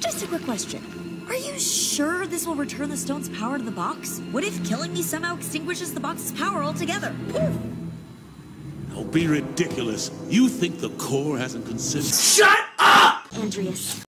Just a quick question. Are you sure this will return the stone's power to the box? What if killing me somehow extinguishes the box's power altogether? Poof! Don't be ridiculous. You think the core hasn't considered. Shut up, Andrias,